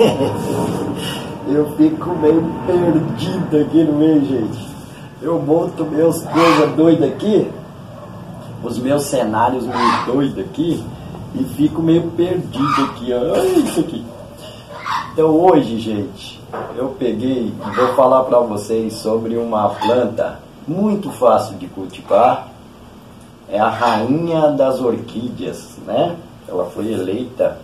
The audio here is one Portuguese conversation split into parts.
eu fico meio perdido aqui no meio, gente. Eu monto meus coisas doidas aqui, os meus cenários meio doidos aqui, e fico meio perdido aqui. Olha isso aqui. Então hoje, gente, eu peguei e vou falar para vocês sobre uma planta muito fácil de cultivar. É a rainha das orquídeas, né? Ela foi eleita,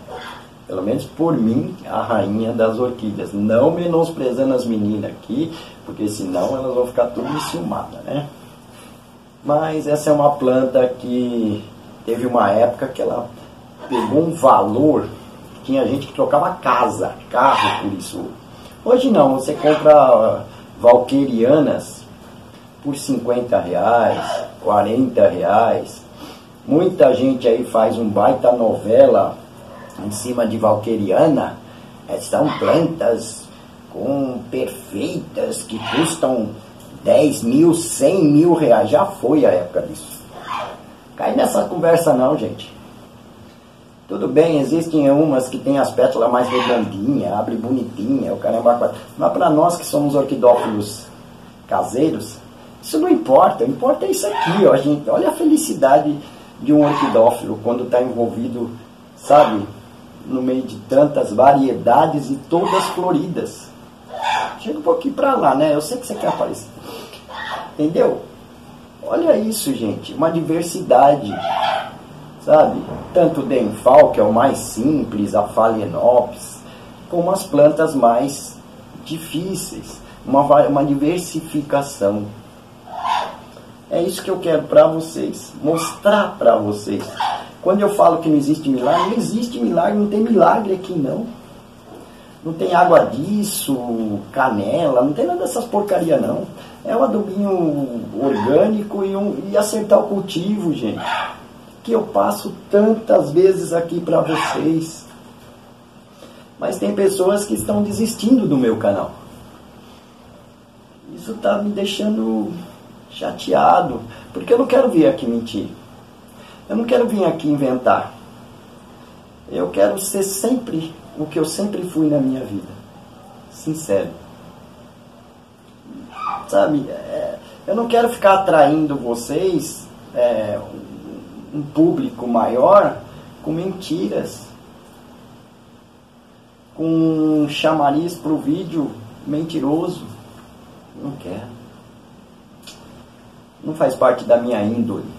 pelo menos por mim, a rainha das orquídeas. Não menosprezando as meninas aqui, porque senão elas vão ficar tudo enciumadas, né? Mas essa é uma planta que teve uma época que ela pegou um valor, tinha gente que trocava casa, carro por isso. Hoje não, você compra valquerianas por 50 reais, 40 reais. Muita gente aí faz um baita novela em cima de valqueriana. São plantas com perfeitas que custam 10 mil, 100 mil reais. Já foi a época disso. Cai nessa conversa não, gente. Tudo bem, existem umas que tem as pétalas mais redondinhas, abre bonitinha, o caramba. Mas para nós que somos orquidófilos caseiros, isso não importa. O importa é isso aqui, ó, gente. Olha a felicidade de um orquidófilo quando está envolvido, sabe, no meio de tantas variedades e todas floridas. Chega um pouquinho para lá, né? Eu sei que você quer aparecer. Entendeu? Olha isso, gente. Uma diversidade sabe? Tanto o denfal, que é o mais simples, a phalaenopsis, como as plantas mais difíceis. Uma, uma diversificação. É isso que eu quero para vocês, mostrar para vocês. Quando eu falo que não existe milagre, não existe milagre, não tem milagre aqui não. Não tem água disso, canela, não tem nada dessas porcaria não. É um adubinho orgânico e, um, e acertar o cultivo, gente que eu passo tantas vezes aqui para vocês. Mas tem pessoas que estão desistindo do meu canal. Isso está me deixando chateado, porque eu não quero vir aqui mentir. Eu não quero vir aqui inventar. Eu quero ser sempre o que eu sempre fui na minha vida. Sincero. Sabe, é, eu não quero ficar atraindo vocês é, um público maior com mentiras, com chamariz para o vídeo mentiroso. Não quero. Não faz parte da minha índole.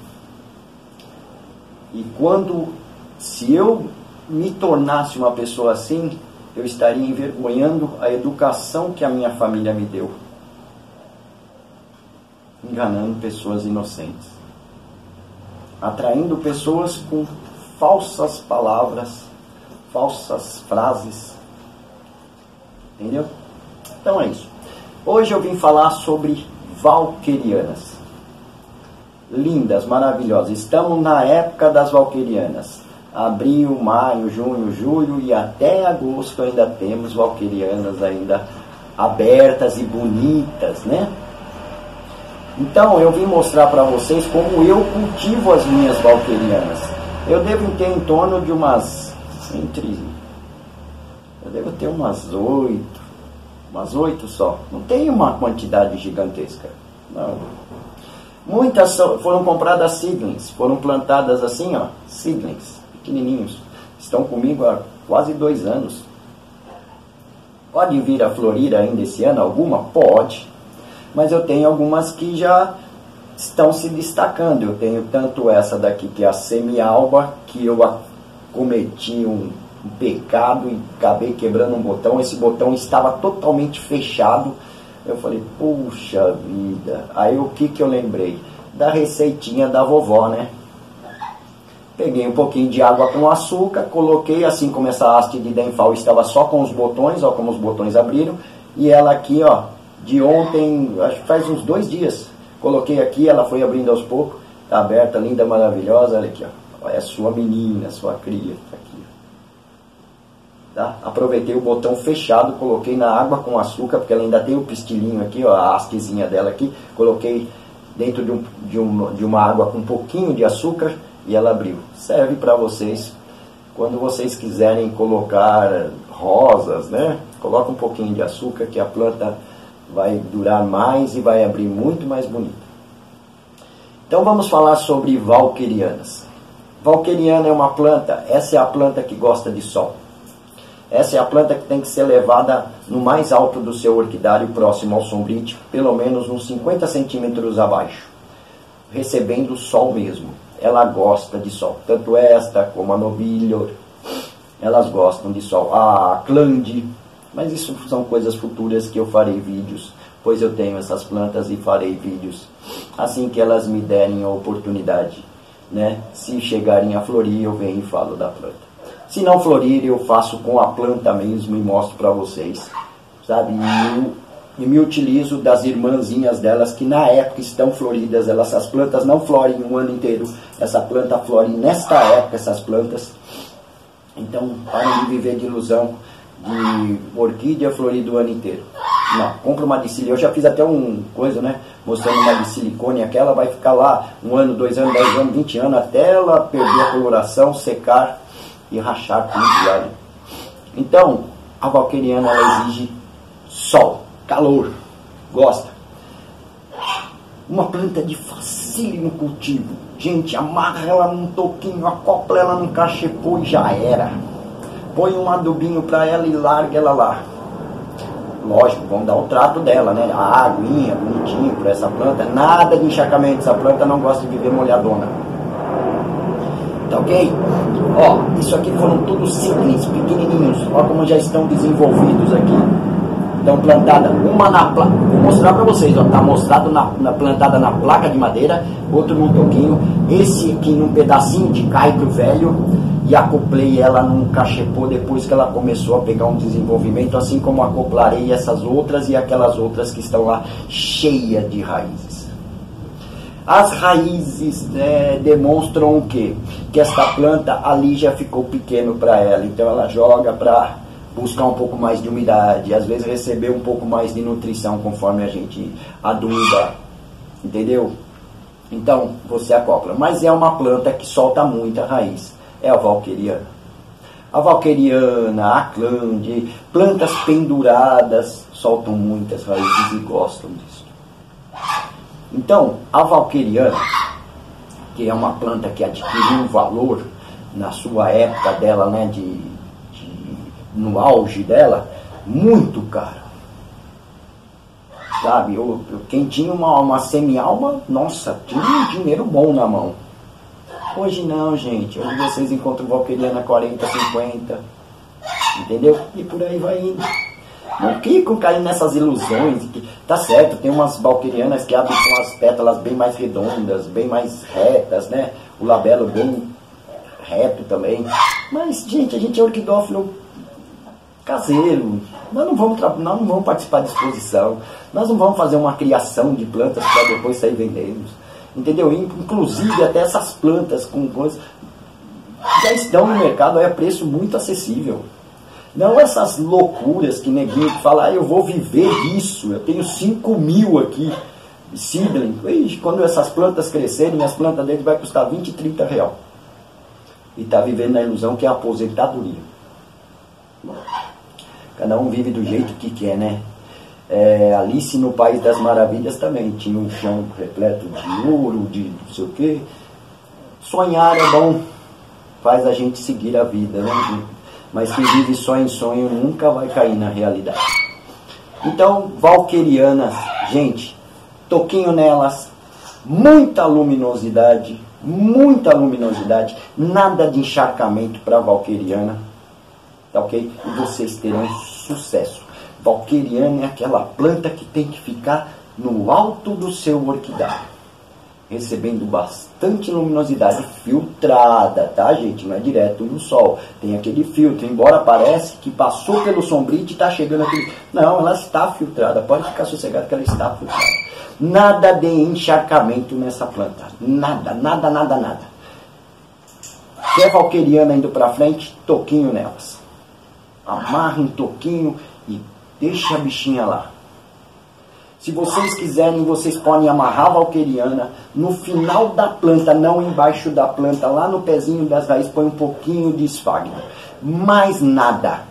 E quando, se eu me tornasse uma pessoa assim, eu estaria envergonhando a educação que a minha família me deu, enganando pessoas inocentes atraindo pessoas com falsas palavras, falsas frases. Entendeu? Então é isso. Hoje eu vim falar sobre valquerianas. Lindas, maravilhosas. Estamos na época das valquerianas. Abril, maio, junho, julho e até agosto ainda temos valquerianas ainda abertas e bonitas, né? Então eu vim mostrar para vocês como eu cultivo as minhas valquerianas. Eu devo ter em torno de umas entre eu devo ter umas oito, umas oito só. Não tem uma quantidade gigantesca. Não. Muitas foram compradas seedlings, foram plantadas assim, ó, seedlings, pequenininhos. Estão comigo há quase dois anos. Pode vir a florir ainda esse ano alguma? Pode mas eu tenho algumas que já estão se destacando. Eu tenho tanto essa daqui que é a semi-alba, que eu cometi um, pecado e acabei quebrando um botão. Esse botão estava totalmente fechado. Eu falei, puxa vida. Aí o que, que eu lembrei? Da receitinha da vovó, né? Peguei um pouquinho de água com açúcar, coloquei, assim como essa haste de Denfal estava só com os botões, ó como os botões abriram, e ela aqui, ó, de ontem, acho que faz uns dois dias. Coloquei aqui, ela foi abrindo aos poucos. Está aberta, linda, maravilhosa. Olha aqui, ó. É sua menina, sua cria. Tá aqui. Tá? Aproveitei o botão fechado, coloquei na água com açúcar, porque ela ainda tem o pistilinho aqui, ó, a hastezinha dela aqui. Coloquei dentro de, um, de, um, de uma água com um pouquinho de açúcar e ela abriu. Serve para vocês Quando vocês quiserem colocar rosas, né? Coloca um pouquinho de açúcar que a planta vai durar mais e vai abrir muito mais bonita. Então vamos falar sobre valquerianas. Valqueriana é uma planta, essa é a planta que gosta de sol. Essa é a planta que tem que ser levada no mais alto do seu orquidário, próximo ao sombrite, pelo menos uns 50 centímetros abaixo, recebendo sol mesmo. Ela gosta de sol, tanto esta como a nobilhor, elas gostam de sol. A clande, mas isso são coisas futuras que eu farei vídeos, pois eu tenho essas plantas e farei vídeos assim que elas me derem a oportunidade. Né? Se chegarem a florir, eu venho e falo da planta. Se não florir, eu faço com a planta mesmo e mostro para vocês. Sabe? E, eu, e me utilizo das irmãzinhas delas que na época estão floridas. Elas, essas plantas não florem um ano inteiro. Essa planta flore nesta época, essas plantas. Então, parem de viver de ilusão de orquídea florida o ano inteiro. Não, compra uma de silicone. Eu já fiz até um coisa, né? Mostrando uma de silicone. Aquela vai ficar lá um ano, dois anos, dez anos, vinte anos, até ela perder a coloração, secar e rachar tudo lá. Né? Então, a valqueriana ela exige sol, calor, gosta. Uma planta de facílimo cultivo. Gente, amarra ela num toquinho, acopla ela num cachepô e já era. Põe um adubinho para ela e larga ela lá. Lógico, vamos dar o trato dela, né? A aguinha, bonitinho para essa planta. Nada de encharcamento, essa planta não gosta de viver molhadona. Tá ok? Ó, isso aqui foram todos simples, pequenininhos. Ó como já estão desenvolvidos aqui. Estão plantadas uma na placa. Vou mostrar para vocês, ó. Tá mostrado na, na, plantada na placa de madeira, outro num toquinho. Esse aqui num pedacinho de caibro velho. E acoplei ela num cachepô depois que ela começou a pegar um desenvolvimento, assim como acoplarei essas outras e aquelas outras que estão lá cheias de raízes. As raízes né, demonstram o quê? Que esta planta ali já ficou pequeno para ela, então ela joga para buscar um pouco mais de umidade, às vezes receber um pouco mais de nutrição conforme a gente aduba, entendeu? Então você acopla, mas é uma planta que solta muita raiz, é a valqueriana. A valqueriana, a clande, plantas penduradas soltam muitas raízes e gostam disso. Então, a valqueriana, que é uma planta que adquiriu um valor na sua época dela, né, de, de no auge dela, muito caro. Sabe, eu, eu, quem tinha uma, uma semi-alma, nossa, tinha um dinheiro bom na mão. Hoje não, gente. Hoje vocês encontram valqueriana 40, 50. Entendeu? E por aí vai indo. Não ficam caindo nessas ilusões. Que, tá certo, tem umas valquirianas que abrem com as pétalas bem mais redondas, bem mais retas, né? O labelo bem reto também. Mas, gente, a gente é orquidófilo caseiro. Nós não vamos, nós não vamos participar de exposição. Nós não vamos fazer uma criação de plantas para depois sair vendendo. Entendeu? Inclusive até essas plantas com coisas já estão no mercado a preço muito acessível. Não essas loucuras que neguinho fala, ah, eu vou viver disso, eu tenho 5 mil aqui, seedling. Ixi, quando essas plantas crescerem, as plantas dele vai custar 20, 30 real. E está vivendo na ilusão que é a aposentadoria. Cada um vive do jeito que quer, né? É, Alice no País das Maravilhas também tinha um chão repleto de ouro, de não sei o quê. Sonhar é bom, faz a gente seguir a vida, né? Mas quem vive só em sonho nunca vai cair na realidade. Então, valquerianas, gente, toquinho nelas, muita luminosidade, muita luminosidade, nada de encharcamento para valqueriana, tá ok? E vocês terão sucesso. Valqueriana é aquela planta que tem que ficar no alto do seu orquidário recebendo bastante luminosidade filtrada, tá gente? Não é direto no sol. Tem aquele filtro, embora pareça que passou pelo sombrite e está chegando aqui. Não, ela está filtrada. Pode ficar sossegado que ela está filtrada. Nada de encharcamento nessa planta. Nada, nada, nada, nada. Quer valqueriana indo para frente? Toquinho nelas. Amarra um toquinho e deixa a bichinha lá. Se vocês quiserem, vocês podem amarrar a valqueriana no final da planta, não embaixo da planta, lá no pezinho das raízes, põe um pouquinho de esfagno. Mais nada.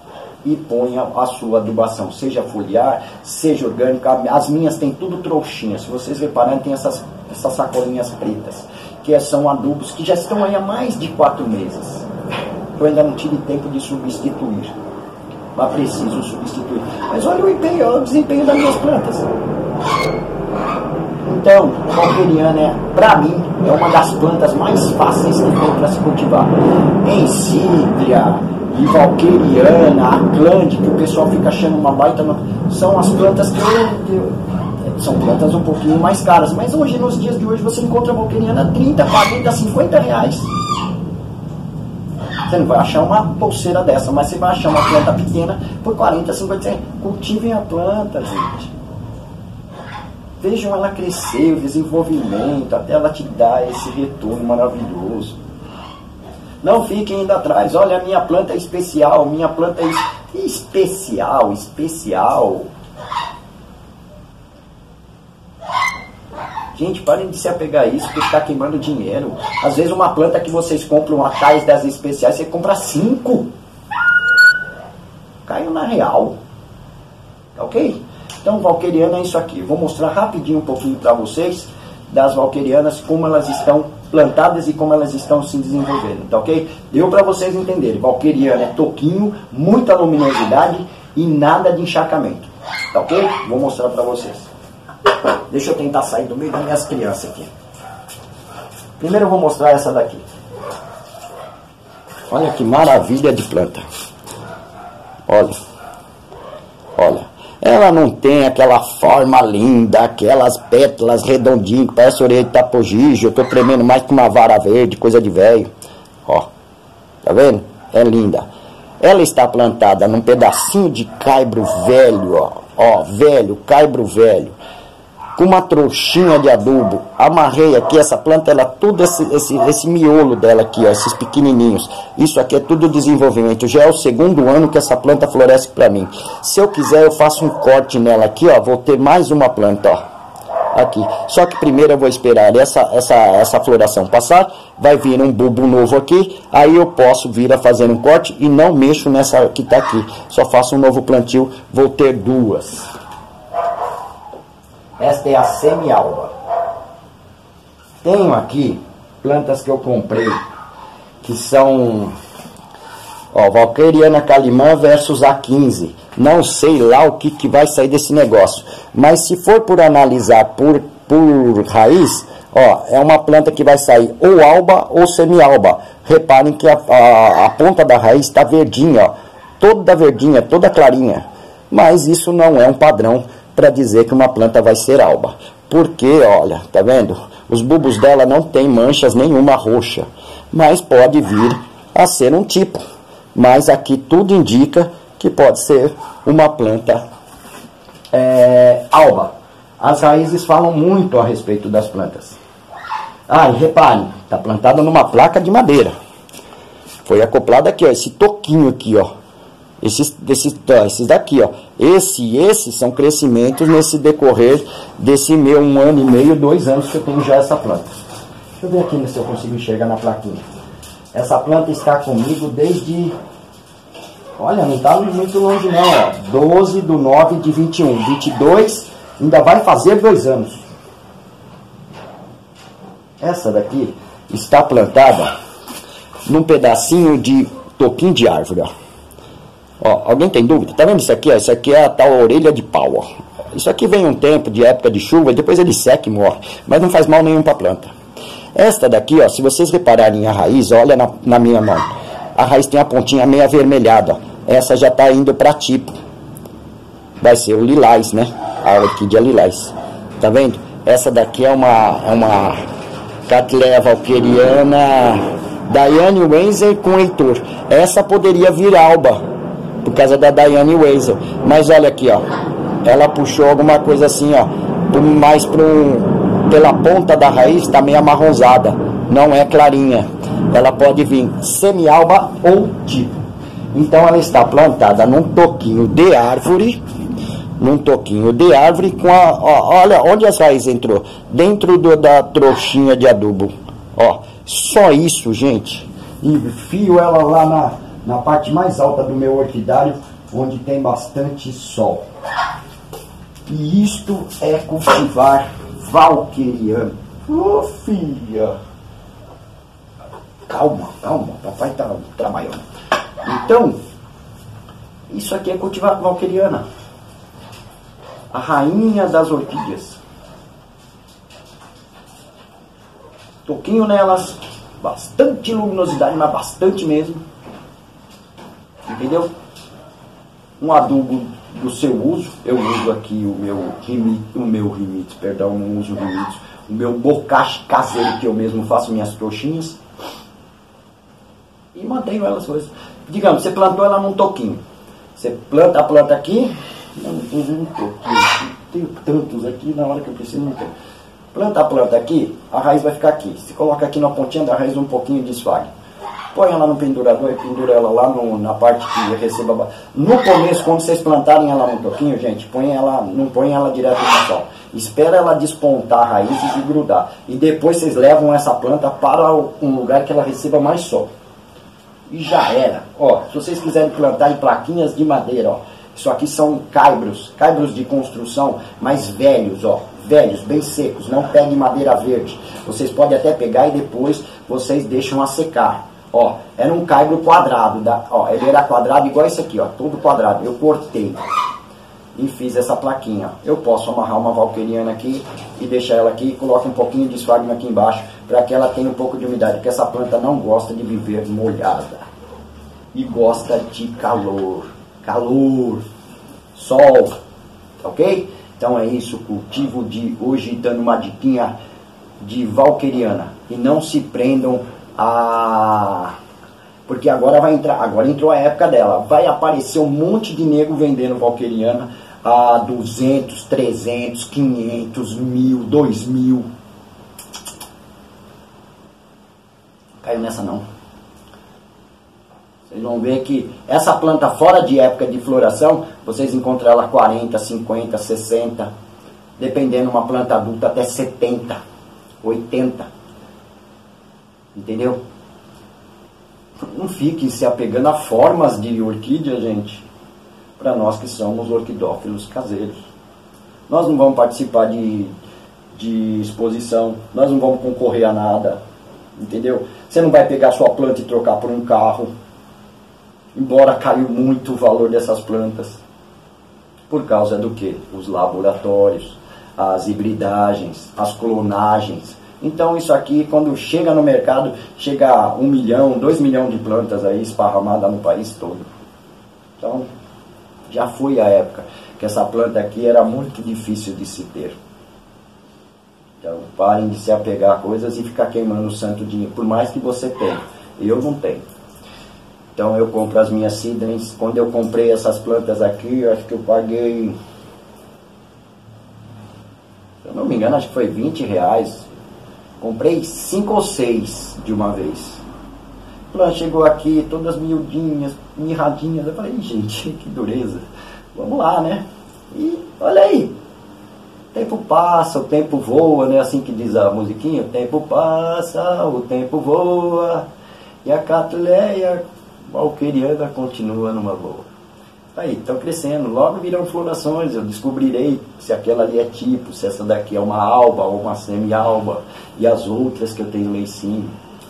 E ponha a sua adubação, seja foliar, seja orgânica. As minhas tem tudo trouxinha. Se vocês repararem, tem essas, essas sacolinhas pretas, que são adubos que já estão aí há mais de quatro meses. Eu ainda não tive tempo de substituir mas preciso substituir. Mas olha o empenho, o desempenho das minhas plantas. Então, valqueriana, é, para mim, é uma das plantas mais fáceis que tem para se cultivar. Encídria e valqueriana, aclande, que o pessoal fica achando uma baita. São as plantas que eu, são plantas um pouquinho mais caras, mas hoje, nos dias de hoje, você encontra a valqueriana 30, 40, 50 reais. Você não vai achar uma pulseira dessa, mas você vai achar uma planta pequena por 40, 50 reais. Cultivem a planta, gente. Vejam ela crescer, o desenvolvimento, até ela te dar esse retorno maravilhoso. Não fiquem indo atrás. Olha, minha planta é especial, minha planta é especial, especial. Gente, parem de se apegar a isso, porque está queimando dinheiro. Às vezes uma planta que vocês compram atrás das especiais, você compra cinco. Caiu na real. Tá ok? Então, valqueriana é isso aqui. Vou mostrar rapidinho um pouquinho para vocês das valquerianas, como elas estão plantadas e como elas estão se desenvolvendo, tá ok? Deu para vocês entenderem. Valqueriana é toquinho, muita luminosidade e nada de encharcamento, tá ok? Vou mostrar para vocês. Deixa eu tentar sair do meio das minhas crianças aqui. Primeiro eu vou mostrar essa daqui. Olha que maravilha de planta. Olha. Olha. Ela não tem aquela forma linda, aquelas pétalas redondinhas, parece orelha de tapogijo. Eu tô tremendo mais que uma vara verde, coisa de velho. Ó. Tá vendo? É linda. Ela está plantada num pedacinho de caibro velho, ó. Ó, velho, caibro velho com uma trouxinha de adubo, amarrei aqui essa planta, ela tudo esse, esse, esse miolo dela aqui, ó, esses pequenininhos. Isso aqui é tudo desenvolvimento. Já é o segundo ano que essa planta floresce para mim. Se eu quiser, eu faço um corte nela aqui, ó, vou ter mais uma planta, ó. Aqui. Só que primeiro eu vou esperar essa, essa, essa floração passar, vai vir um bulbo novo aqui, aí eu posso vir a fazer um corte e não mexo nessa que está aqui. Só faço um novo plantio, vou ter duas. Esta é a semi-alba. Tenho aqui plantas que eu comprei, que são ó, Valqueriana Calimã versus A15. Não sei lá o que, que vai sair desse negócio. Mas se for por analisar por, por raiz, ó, é uma planta que vai sair ou alba ou semi-alba. Reparem que a, a, a, ponta da raiz está verdinha, ó, toda verdinha, toda clarinha. Mas isso não é um padrão para dizer que uma planta vai ser alba. Porque, olha, tá vendo? Os bulbos dela não tem manchas nenhuma roxa, mas pode vir a ser um tipo. Mas aqui tudo indica que pode ser uma planta é, alba. As raízes falam muito a respeito das plantas. Ah, e reparem, está plantada numa placa de madeira. Foi acoplado aqui, ó, esse toquinho aqui, ó. Esses, desses, esses daqui, ó. Esse e esse são crescimentos nesse decorrer desse meu um ano e meio, dois anos que eu tenho já essa planta. Deixa eu ver aqui se eu consigo enxergar na plaquinha. Essa planta está comigo desde. Olha, não está muito longe não, ó. 12 do 9 de 21. 22 ainda vai fazer dois anos. Essa daqui está plantada num pedacinho de toquinho de árvore, ó. Ó, alguém tem dúvida? Tá vendo isso aqui? Ó? Isso aqui é a tal orelha de pau. Ó. Isso aqui vem um tempo de época de chuva depois ele seca e morre. Mas não faz mal nenhum para a planta. Esta daqui, ó, se vocês repararem a raiz, olha na, na minha mão. A raiz tem a pontinha meio avermelhada. Ó. Essa já está indo para tipo. Vai ser o lilás, né? A orquídea lilás. Tá vendo? Essa daqui é uma, é uma Catleya valqueriana Daiane Wenzel com Heitor. Essa poderia vir alba por causa da Diane Weisel. Mas olha aqui, ó. Ela puxou alguma coisa assim, ó. Mais para pela ponta da raiz, está meio amarronzada. Não é clarinha. Ela pode vir semi-alba ou tipo. Então ela está plantada num toquinho de árvore num toquinho de árvore com a. Ó, olha onde as raízes entrou. Dentro do, da trouxinha de adubo. Ó, só isso, gente. E fio ela lá na, na parte mais alta do meu orquidário, onde tem bastante sol. E isto é cultivar valqueriano. Ô oh, filha! Calma, calma, papai tá trabalhando. Então, isso aqui é cultivar valqueriana a rainha das orquídeas. Toquinho nelas, bastante luminosidade, mas bastante mesmo. Entendeu? Um adubo do seu uso, eu uso aqui o meu rimite, o meu rimite, perdão, não uso rimite, o meu bocache caseiro que eu mesmo faço minhas trouxinhas. E mantenho elas coisas. Digamos, você plantou ela num toquinho. Você planta a planta aqui, não, não estou Tenho tantos aqui, na hora que eu preciso não tem. Planta a planta aqui, a raiz vai ficar aqui. Se coloca aqui na pontinha da raiz um pouquinho de esfalho. Põe ela no pendurador e pendura ela lá no, na parte que receba. No começo, quando vocês plantarem ela no toquinho, gente, põe ela, não põe ela direto no sol. Espera ela despontar raízes e grudar. E depois vocês levam essa planta para um lugar que ela receba mais sol. E já era. Ó, se vocês quiserem plantar em plaquinhas de madeira, ó isso aqui são caibros, caibros de construção, mais velhos, ó, velhos, bem secos. Não pegue madeira verde. Vocês podem até pegar e depois vocês deixam a secar. Ó, era um caibro quadrado, da, ó, ele era quadrado igual esse aqui, ó, todo quadrado. Eu cortei e fiz essa plaquinha. Eu posso amarrar uma valqueriana aqui e deixar ela aqui coloco um pouquinho de esfagno aqui embaixo para que ela tenha um pouco de umidade, porque essa planta não gosta de viver molhada e gosta de calor calor, sol, ok? Então é isso, cultivo de hoje dando uma diquinha de valqueriana. E não se prendam a. Porque agora vai entrar, agora entrou a época dela. Vai aparecer um monte de nego vendendo valqueriana a 200, 300, 500, mil, 2 mil. Caiu nessa não. Vocês vão ver que essa planta fora de época de floração, vocês encontram ela 40, 50, 60, dependendo uma planta adulta até 70, 80. Entendeu? Não fiquem se apegando a formas de orquídea, gente, para nós que somos orquidófilos caseiros. Nós não vamos participar de, de exposição, nós não vamos concorrer a nada, entendeu? Você não vai pegar sua planta e trocar por um carro embora caiu muito o valor dessas plantas. Por causa do que? Os laboratórios, as hibridagens, as clonagens. Então isso aqui, quando chega no mercado, chega a um milhão, dois milhões de plantas aí esparramadas no país todo. Então, já foi a época que essa planta aqui era muito difícil de se ter. Então, parem de se apegar a coisas e ficar queimando o santo dinheiro, por mais que você tenha. Eu não tenho. Então eu compro as minhas seedlings. Quando eu comprei essas plantas aqui, eu acho que eu paguei. Se eu não me engano, acho que foi 20 reais. Comprei 5 ou 6 de uma vez. A planta chegou aqui, todas miudinhas, mirradinhas. Eu falei, gente, que dureza. Vamos lá, né? E olha aí. O tempo passa, o tempo voa, né? Assim que diz a musiquinha, o tempo passa, o tempo voa. E a Catleia Valqueriana continua numa boa. Aí, estão crescendo, logo virão florações, eu descobrirei se aquela ali é tipo, se essa daqui é uma alba ou uma semi-alba, e as outras que eu tenho lá em cima.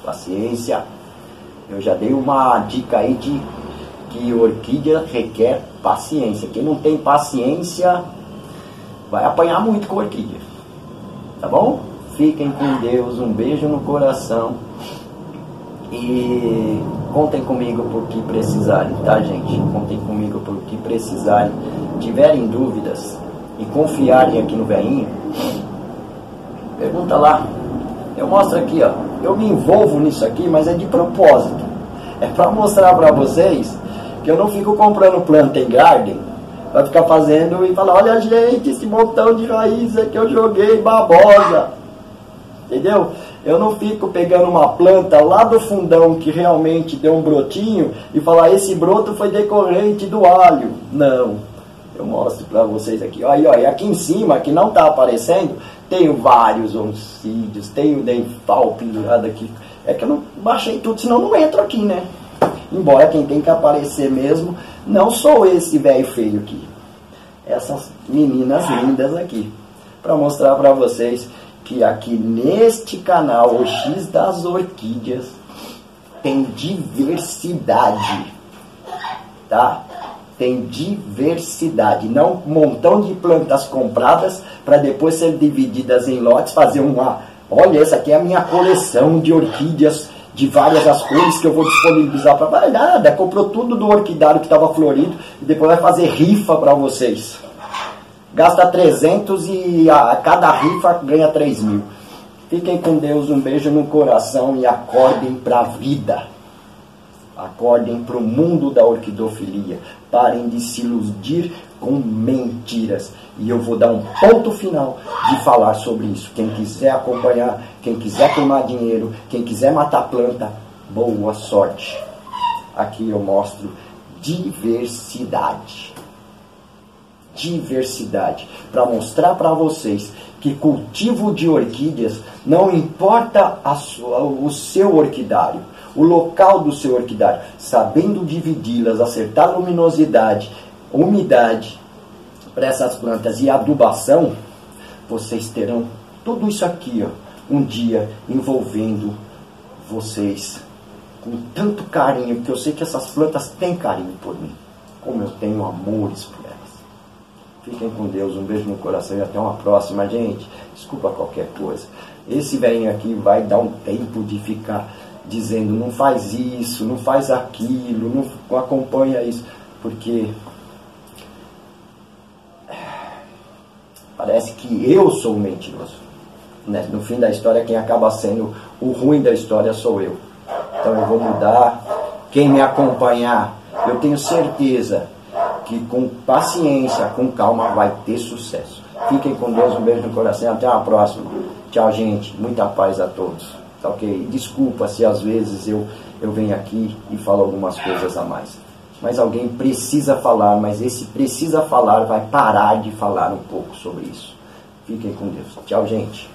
Paciência. Eu já dei uma dica aí de que orquídea requer paciência. Quem não tem paciência vai apanhar muito com orquídea. Tá bom? Fiquem com Deus, um beijo no coração. E contem comigo por que precisarem, tá gente? Contem comigo por que precisarem. Tiverem dúvidas e confiarem aqui no veinho, pergunta lá. Eu mostro aqui, ó. Eu me envolvo nisso aqui, mas é de propósito. É para mostrar para vocês que eu não fico comprando planta em garden para ficar fazendo e falar, olha gente, esse montão de raízes que eu joguei babosa. Entendeu? Eu não fico pegando uma planta lá do fundão que realmente deu um brotinho e falar esse broto foi decorrente do alho. Não. Eu mostro para vocês aqui. Olha, olha, aqui em cima, que não está aparecendo, tenho vários oncídios, tenho denfal pendurado aqui. É que eu não baixei tudo, senão não entro aqui, né? Embora quem tem que aparecer mesmo não sou esse velho feio aqui. Essas meninas lindas aqui. Para mostrar para vocês que aqui neste canal, o X das Orquídeas, tem diversidade. Tá? Tem diversidade. Não um montão de plantas compradas para depois ser divididas em lotes, fazer uma. Olha, essa aqui é a minha coleção de orquídeas de várias as cores que eu vou disponibilizar para nada, comprou tudo do orquidário que estava florido e depois vai fazer rifa para vocês. Gasta 300 e a, cada rifa ganha 3 mil. Fiquem com Deus, um beijo no coração e acordem para a vida. Acordem para o mundo da orquidofilia. Parem de se iludir com mentiras. E eu vou dar um ponto final de falar sobre isso. Quem quiser acompanhar, quem quiser queimar dinheiro, quem quiser matar planta, boa sorte. Aqui eu mostro diversidade. Diversidade. Para mostrar para vocês que cultivo de orquídeas não importa sua, o seu orquidário o local do seu orquidário, sabendo dividi-las, acertar luminosidade, umidade para essas plantas e adubação, vocês terão tudo isso aqui, ó, um dia envolvendo vocês com tanto carinho, porque eu sei que essas plantas têm carinho por mim, como eu tenho amores por. Fiquem com Deus, um beijo no coração e até uma próxima, gente. Desculpa qualquer coisa. Esse velhinho aqui vai dar um tempo de ficar dizendo não faz isso, não faz aquilo, não acompanha isso, porque parece que eu sou o mentiroso. Né? No fim da história, quem acaba sendo o ruim da história sou eu. Então eu vou mudar. Quem me acompanhar, eu tenho certeza que com paciência, com calma, vai ter sucesso. Fiquem com Deus, um beijo no coração, até a próxima. Tchau, gente. Muita paz a todos. Tá ok? Desculpa se às vezes eu, eu venho aqui e falo algumas coisas a mais. Mas alguém precisa falar, mas esse precisa falar vai parar de falar um pouco sobre isso. Fiquem com Deus. Tchau, gente.